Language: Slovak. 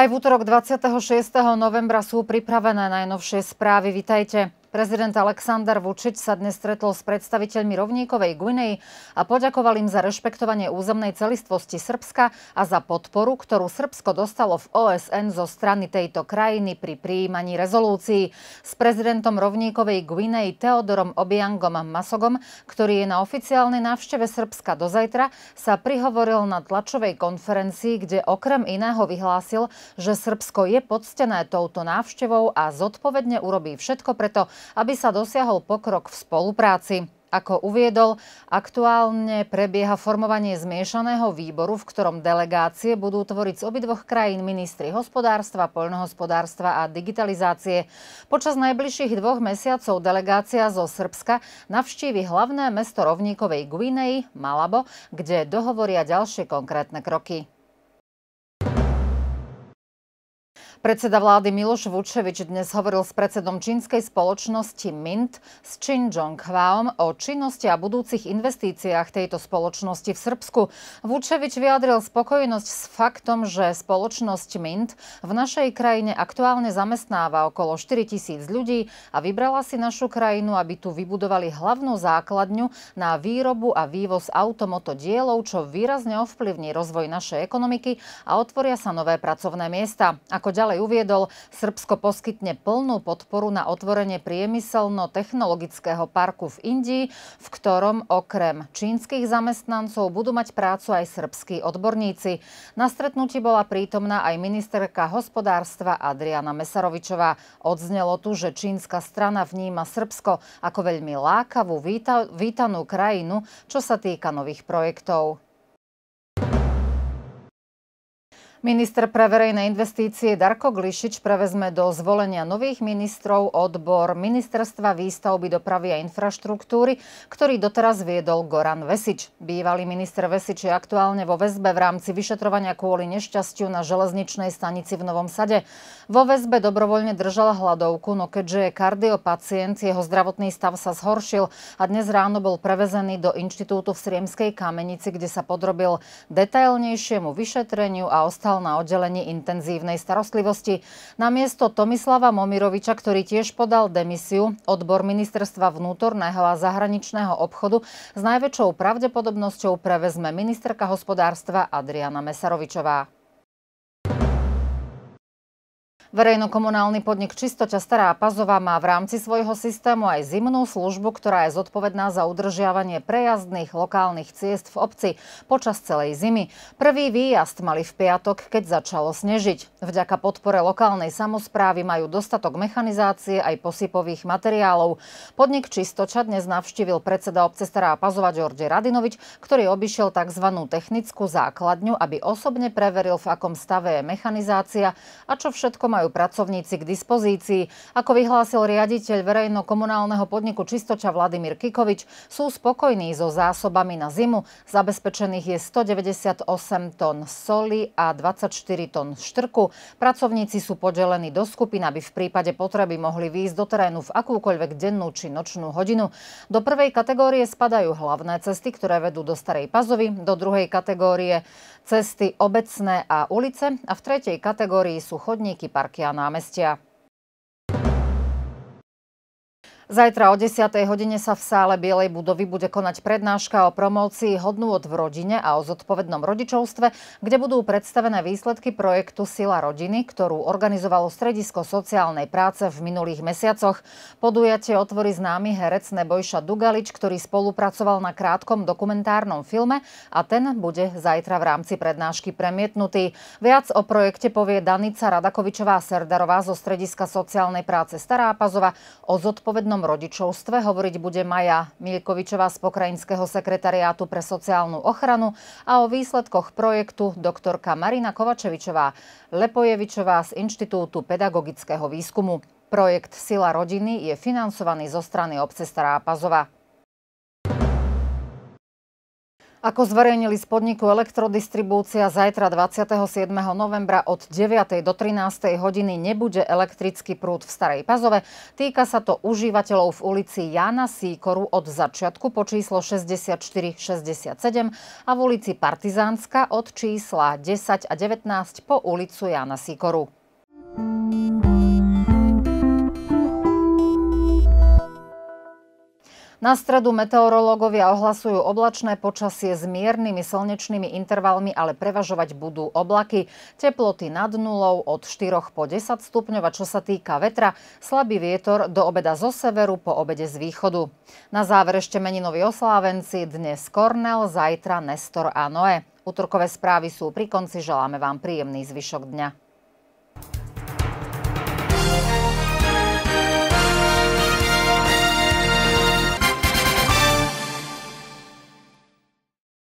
Aj v útorok 26. novembra sú pripravené najnovšie správy. Vitajte. Prezident Aleksandar Vučić sa dnes stretol s predstaviteľmi rovníkovej Guinei a poďakoval im za rešpektovanie územnej celistvosti Srbska a za podporu, ktorú Srbsko dostalo v OSN zo strany tejto krajiny pri prijímaní rezolúcií. S prezidentom rovníkovej Guinei Teodorom Obiangom Masogom, ktorý je na oficiálnej návšteve Srbska do zajtra, sa prihovoril na tlačovej konferencii, kde okrem iného vyhlásil, že Srbsko je poctené touto návštevou a zodpovedne urobí všetko preto, aby sa dosiahol pokrok v spolupráci. Ako uviedol, aktuálne prebieha formovanie zmiešaného výboru, v ktorom delegácie budú tvoriť z obidvoch krajín ministri hospodárstva, poľnohospodárstva a digitalizácie. Počas najbližších dvoch mesiacov delegácia zo Srbska navštívi hlavné mesto rovníkovej Guinei, Malabo, kde dohovoria ďalšie konkrétne kroky. Predseda vlády Miloš Vučevič dnes hovoril s predsedom čínskej spoločnosti Mint s Chin Jong Hwaom o činnosti a budúcich investíciách tejto spoločnosti v Srbsku. Vučevič vyjadril spokojnosť s faktom, že spoločnosť Mint v našej krajine aktuálne zamestnáva okolo 4 tisíc ľudí a vybrala si našu krajinu, aby tu vybudovali hlavnú základňu na výrobu a vývoz automoto dielov, čo výrazne ovplyvní rozvoj našej ekonomiky a otvoria sa nové pracovné miesta. Ako ďalej ďalej uviedol, Srbsko poskytne plnú podporu na otvorenie priemyselno-technologického parku v Indii, v ktorom okrem čínskych zamestnancov budú mať prácu aj srbskí odborníci. Na stretnutí bola prítomná aj ministerka hospodárstva Adriana Mesarovičová. Odznelo tu, že čínska strana vníma Srbsko ako veľmi lákavú, vítanú krajinu, čo sa týka nových projektov. Minister pre verejné investície Darko Glišič prevezme do zvolenia nových ministrov odbor Ministerstva výstavby, dopravy a infraštruktúry, ktorý doteraz viedol Goran Vesič. Bývalý minister Vesič je aktuálne vo väzbe v rámci vyšetrovania kvôli nešťastiu na železničnej stanici v Novom Sade. Vo väzbe dobrovoľne držal hladovku, no keďže je kardiopacient, jeho zdravotný stav sa zhoršil a dnes ráno bol prevezený do inštitútu v Sriemskej kamenici, kde sa podrobil detailnejšiemu vyšetreniu a ostal ostal na oddelení intenzívnej starostlivosti. Namiesto Tomislava Momiroviča, ktorý tiež podal demisiu, odbor ministerstva vnútorného a zahraničného obchodu s najväčšou pravdepodobnosťou prevezme ministerka hospodárstva Adriana Mesarovičová. Verejnokomunálny podnik Čistoťa Stará Pazová má v rámci svojho systému aj zimnú službu, ktorá je zodpovedná za udržiavanie prejazdných lokálnych ciest v obci počas celej zimy. Prvý výjazd mali v piatok, keď začalo snežiť. Vďaka podpore lokálnej samozprávy majú dostatok mechanizácie aj posypových materiálov. Podnik Čistoča dnes navštívil predseda obce Stará Pazova George Radinovič, ktorý obišiel tzv. technickú základňu, aby osobne preveril, v akom stave je mechanizácia a čo všetko má majú pracovníci k dispozícii. Ako vyhlásil riaditeľ verejno-komunálneho podniku Čistoča Vladimír Kikovič, sú spokojní so zásobami na zimu. Zabezpečených je 198 tón soli a 24 tón štrku. Pracovníci sú podelení do skupín, aby v prípade potreby mohli výjsť do terénu v akúkoľvek dennú či nočnú hodinu. Do prvej kategórie spadajú hlavné cesty, ktoré vedú do Starej Pazovy, do druhej kategórie cesty obecné a ulice a v tretej kategórii sú chodníky, parky a námestia. Zajtra o 10. hodine sa v sále Bielej budovy bude konať prednáška o promócii hodnôt v rodine a o zodpovednom rodičovstve, kde budú predstavené výsledky projektu Sila rodiny, ktorú organizovalo Stredisko sociálnej práce v minulých mesiacoch. Podujatie otvorí známy herec Nebojša Dugalič, ktorý spolupracoval na krátkom dokumentárnom filme a ten bude zajtra v rámci prednášky premietnutý. Viac o projekte povie Danica Radakovičová-Serdarová zo Strediska sociálnej práce Stará Pazova o zodpovednom rodinnom rodičovstve hovoriť bude Maja Milkovičová z Pokrajinského sekretariátu pre sociálnu ochranu a o výsledkoch projektu doktorka Marina Kovačevičová Lepojevičová z Inštitútu pedagogického výskumu. Projekt Sila rodiny je financovaný zo strany obce Stará Pazova. Ako zverejnili z podniku Elektrodistribúcia, zajtra 27. novembra od 9. do 13. hodiny nebude elektrický prúd v Starej Pazove. Týka sa to užívateľov v ulici Jana Síkoru od začiatku po číslo 6467 a v ulici Partizánska od čísla 10 a 19 po ulicu Jana Síkoru. Na stredu meteorológovia ohlasujú oblačné počasie s miernymi slnečnými intervalmi, ale prevažovať budú oblaky. Teploty nad nulou od 4 po 10 stupňov a čo sa týka vetra, slabý vietor do obeda zo severu, po obede z východu. Na záver ešte meninoví oslávenci, dnes Kornel, zajtra Nestor a Noé. Útorkové správy sú pri konci, želáme vám príjemný zvyšok dňa.